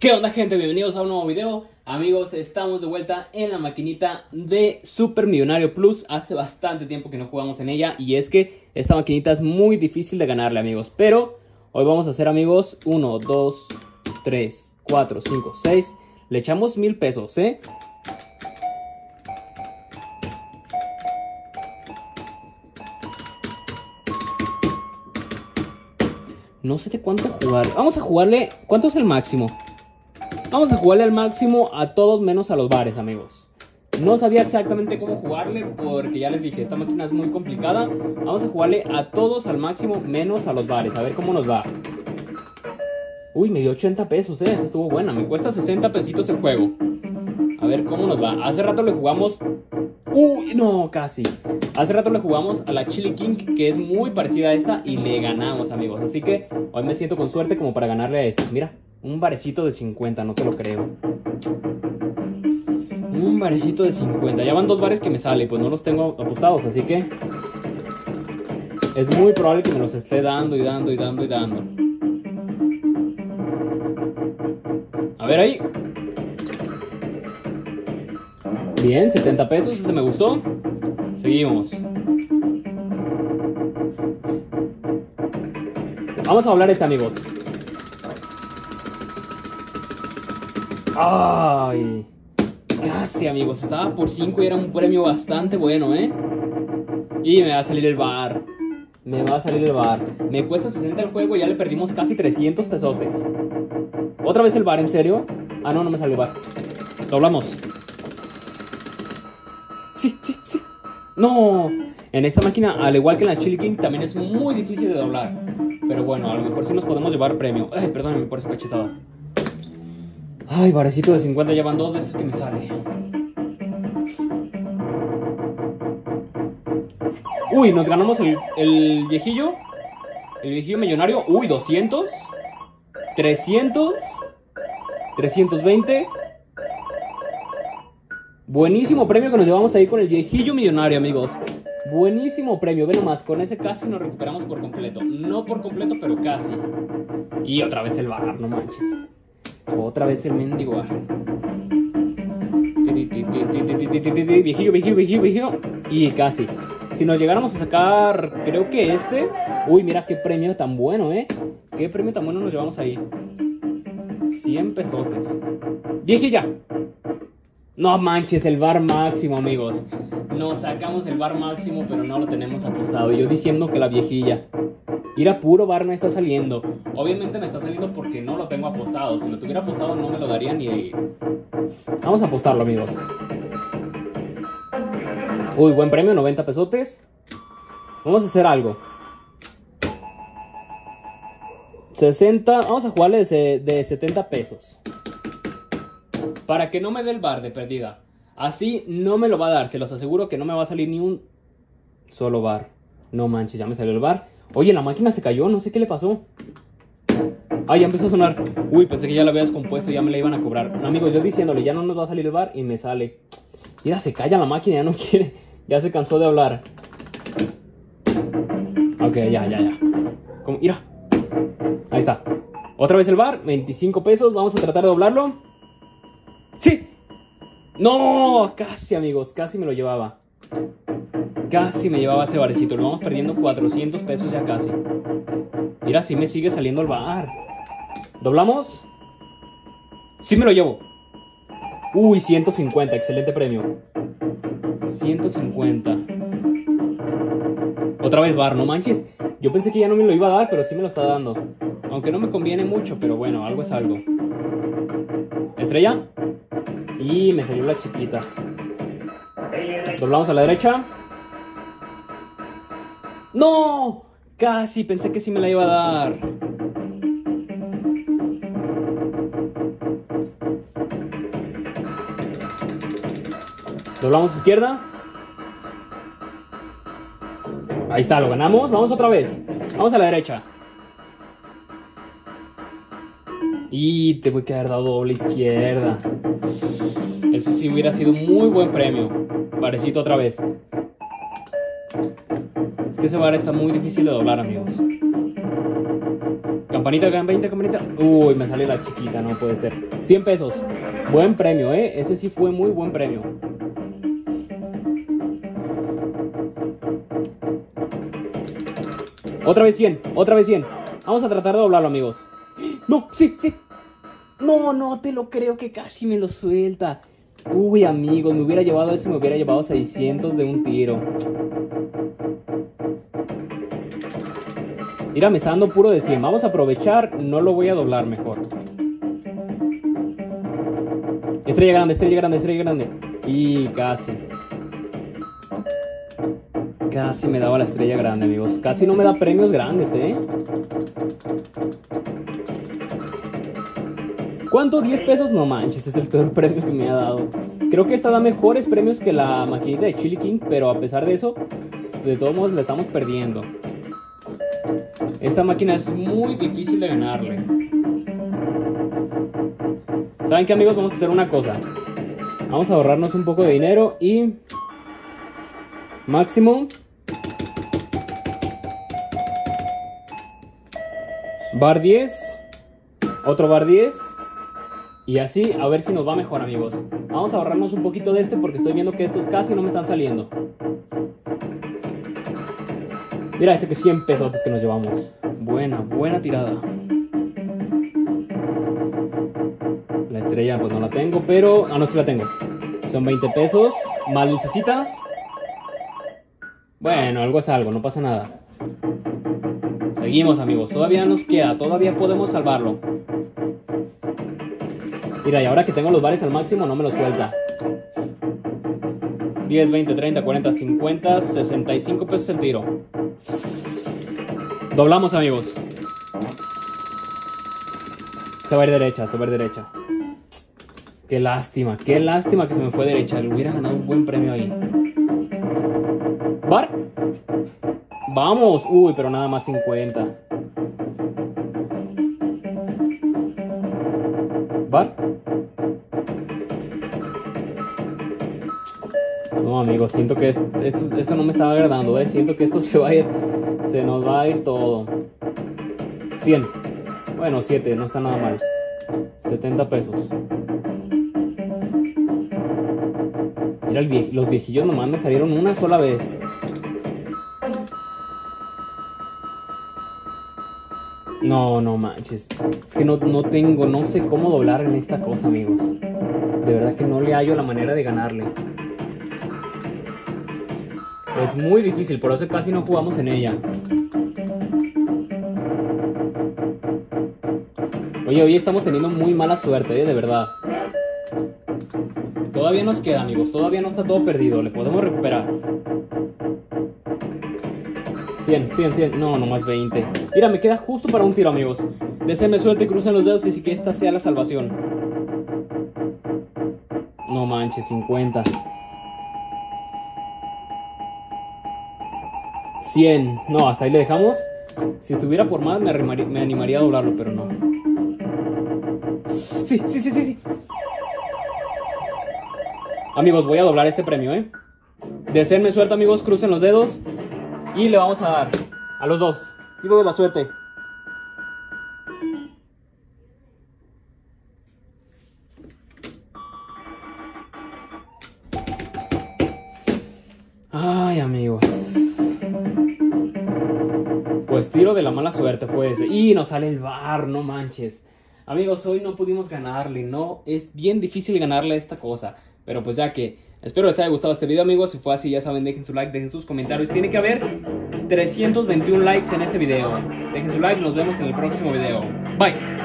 ¿Qué onda gente? Bienvenidos a un nuevo video. Amigos, estamos de vuelta en la maquinita de Super Millonario Plus. Hace bastante tiempo que no jugamos en ella y es que esta maquinita es muy difícil de ganarle amigos. Pero hoy vamos a hacer amigos 1, 2, 3, 4, 5, 6. Le echamos mil pesos, ¿eh? No sé de cuánto jugar. Vamos a jugarle... ¿Cuánto es el máximo? Vamos a jugarle al máximo a todos menos a los bares, amigos. No sabía exactamente cómo jugarle porque ya les dije, esta máquina es muy complicada. Vamos a jugarle a todos al máximo menos a los bares. A ver cómo nos va. Uy, me dio 80 pesos, eh. Esta estuvo buena. Me cuesta 60 pesitos el juego. A ver cómo nos va. Hace rato le jugamos... Uy, no, casi. Hace rato le jugamos a la Chili King, que es muy parecida a esta, y le ganamos, amigos. Así que hoy me siento con suerte como para ganarle a esta. Mira, un barecito de 50, no te lo creo. Un barecito de 50. Ya van dos bares que me sale, pues no los tengo apostados, así que... Es muy probable que me los esté dando y dando y dando y dando. A ver ahí. Bien, 70 pesos, ese me gustó. Seguimos. Vamos a hablar este, amigos. Ay. Casi, amigos. Estaba por 5 y era un premio bastante bueno, ¿eh? Y me va a salir el bar. Me va a salir el bar. Me cuesta 60 el juego y ya le perdimos casi 300 pesotes. ¿Otra vez el bar, en serio? Ah, no, no me salió el bar. Doblamos. Sí, sí, sí. No. En esta máquina, al igual que en la Chili también es muy difícil de doblar. Pero bueno, a lo mejor sí nos podemos llevar premio. Ay, perdóname por esa cachetada. Ay, barecito de 50 ya van dos veces que me sale. Uy, nos ganamos el, el viejillo. El viejillo millonario. Uy, 200. 300. 320. Buenísimo premio que nos llevamos ahí con el viejillo millonario, amigos. Buenísimo premio. Ve nomás, con ese casi nos recuperamos por completo. No por completo, pero casi. Y otra vez el bar, no manches. Otra vez el mendigo. Viejillo, viejillo, viejillo, viejillo. Y casi. Si nos llegáramos a sacar, creo que este. Uy, mira qué premio tan bueno, ¿eh? Qué premio tan bueno nos llevamos ahí. 100 pesotes. Viejilla. No manches, el bar máximo, amigos. Nos sacamos el bar máximo, pero no lo tenemos apostado. Yo diciendo que la viejilla. Ir a puro bar me está saliendo. Obviamente me está saliendo porque no lo tengo apostado. Si lo tuviera apostado no me lo daría ni de... Vamos a apostarlo, amigos. Uy, buen premio, 90 pesotes. Vamos a hacer algo. 60, vamos a jugarle de, de 70 pesos. Para que no me dé el bar de perdida. Así no me lo va a dar. Se los aseguro que no me va a salir ni un solo bar. No manches, ya me salió el bar. Oye, la máquina se cayó. No sé qué le pasó. Ah, ya empezó a sonar. Uy, pensé que ya la había descompuesto ya me la iban a cobrar. amigos, yo diciéndole, ya no nos va a salir el bar y me sale. Mira, se calla la máquina, ya no quiere. Ya se cansó de hablar. Ok, ya, ya, ya. Como, mira. Ahí está. Otra vez el bar, 25 pesos. Vamos a tratar de doblarlo. ¡Sí! ¡No! Casi, amigos, casi me lo llevaba. Casi me llevaba ese barecito. Lo vamos perdiendo 400 pesos ya casi. Mira, si me sigue saliendo el bar. ¿Doblamos? Sí me lo llevo. Uy, 150. Excelente premio. 150. Otra vez bar, no manches. Yo pensé que ya no me lo iba a dar, pero sí me lo está dando. Aunque no me conviene mucho, pero bueno, algo es algo. Estrella. Y me salió la chiquita. Doblamos a la derecha. ¡No! Casi, pensé que sí me la iba a dar. Doblamos izquierda. Ahí está, lo ganamos. Vamos otra vez. Vamos a la derecha. Y te voy a quedar dado doble izquierda. Eso sí hubiera sido un muy buen premio. Parecito otra vez. Que ese bar está muy difícil de doblar, amigos. Campanita, campanita, campanita. Uy, me sale la chiquita, no puede ser. 100 pesos. Buen premio, ¿eh? Ese sí fue muy buen premio. Otra vez 100, otra vez 100. Vamos a tratar de doblarlo, amigos. No, sí, sí. No, no te lo creo que casi me lo suelta. Uy, amigos, me hubiera llevado eso, me hubiera llevado 600 de un tiro. Mira, me está dando puro de 100. Vamos a aprovechar, no lo voy a doblar mejor. Estrella grande, estrella grande, estrella grande. Y casi. Casi me daba la estrella grande, amigos. Casi no me da premios grandes, ¿eh? ¿Cuánto? 10 pesos, no manches, es el peor premio que me ha dado. Creo que esta da mejores premios que la maquinita de Chili King, pero a pesar de eso, de todos modos le estamos perdiendo. Esta máquina es muy difícil de ganarle. ¿Saben qué amigos? Vamos a hacer una cosa. Vamos a ahorrarnos un poco de dinero y... Máximo. Bar 10. Otro bar 10. Y así, a ver si nos va mejor, amigos. Vamos a ahorrarnos un poquito de este porque estoy viendo que estos casi no me están saliendo. Mira este que 100 pesos que nos llevamos. Buena, buena tirada. La estrella pues no la tengo, pero... Ah, no, sí la tengo. Son 20 pesos. Más lucecitas. Bueno, algo es algo, no pasa nada. Seguimos, amigos. Todavía nos queda. Todavía podemos salvarlo. Mira, y ahora que tengo los bares al máximo, no me lo suelta. 10, 20, 30, 40, 50, 65 pesos el tiro. Doblamos, amigos. Se va a ir derecha, se va a ir derecha. Qué lástima, qué lástima que se me fue derecha. Le hubiera ganado un buen premio ahí. ¿Bar? Vamos. Uy, pero nada más 50. ¿Bar? Amigos, siento que esto, esto, no me estaba agradando, ¿eh? Siento que esto se va a ir, se nos va a ir todo. 100. Bueno, 7, no está nada mal. 70 pesos. Mira, los viejillos nomás me salieron una sola vez. No, no manches. Es que no, no tengo, no sé cómo doblar en esta cosa, amigos. De verdad que no le hallo la manera de ganarle. Es muy difícil, por eso casi no jugamos en ella. Oye, hoy estamos teniendo muy mala suerte, ¿eh? de verdad. Todavía nos queda, amigos. Todavía no está todo perdido. Le podemos recuperar. 100, 100, 100. No, nomás 20. Mira, me queda justo para un tiro, amigos. Deseenme suerte, crucen los dedos y que esta sea la salvación. No manches, 50. 100. No, hasta ahí le dejamos. Si estuviera por más, me, animaría a doblarlo, pero no. Sí, sí, sí, sí, sí. Amigos, voy a doblar este premio, ¿eh? Deseenme suerte, amigos. Crucen los dedos. Y le vamos a dar a los dos. Tiro de la suerte. De la mala suerte fue ese. Y nos sale el bar, no manches. Amigos, hoy no pudimos ganarle, no, es bien difícil ganarle esta cosa. Pero pues ya que espero les haya gustado este video, amigos. Si fue así, ya saben, dejen su like, dejen sus comentarios. Tiene que haber 321 likes en este video. Dejen su like, nos vemos en el próximo video. Bye.